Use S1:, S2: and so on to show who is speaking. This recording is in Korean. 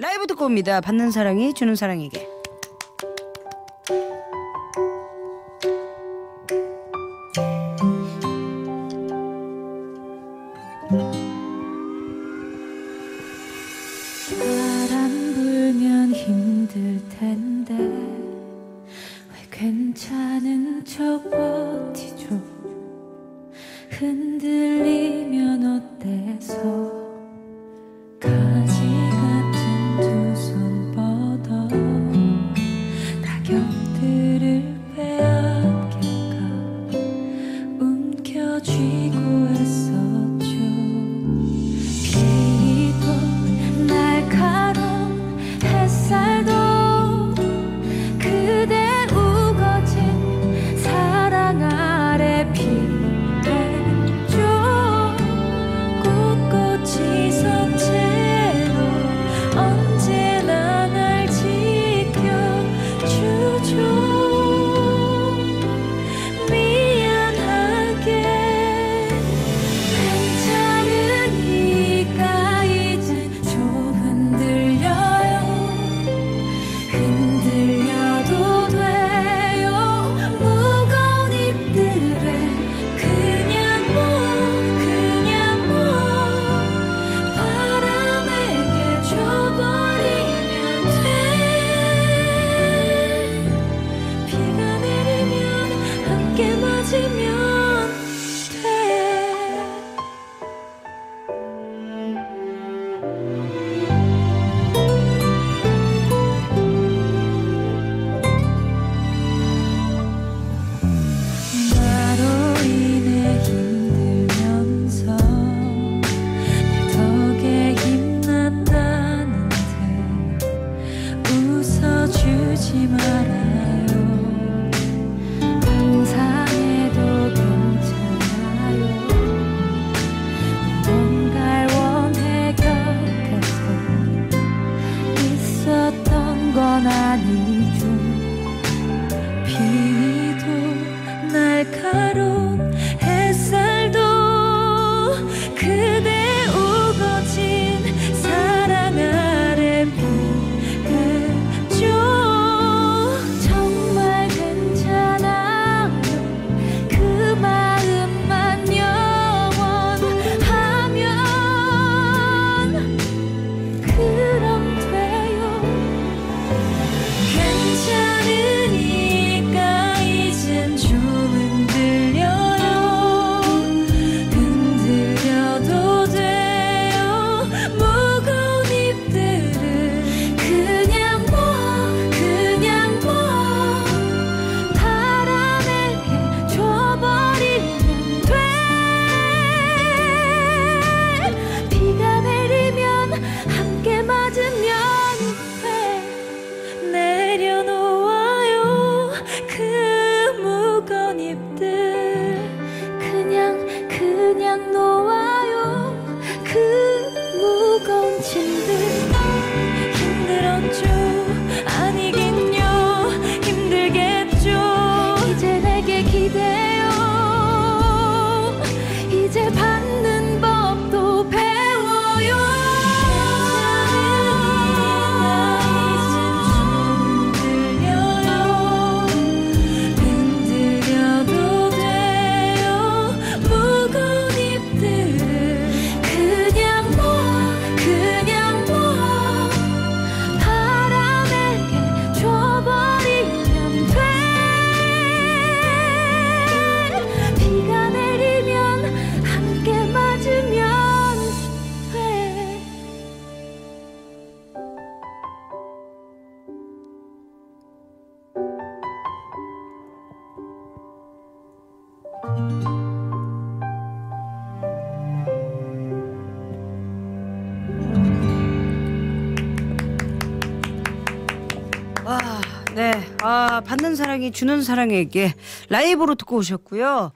S1: 라이브 듣고 옵니다. 받는 사랑이 주는 사랑에게.
S2: 바람 불면 힘들 텐데 왜 괜찮은 척 버티죠 흔들리면 어때서 가로 아,
S1: 네. 아, 받는 사랑이 주는 사랑에게 라이브로 듣고 오셨고요.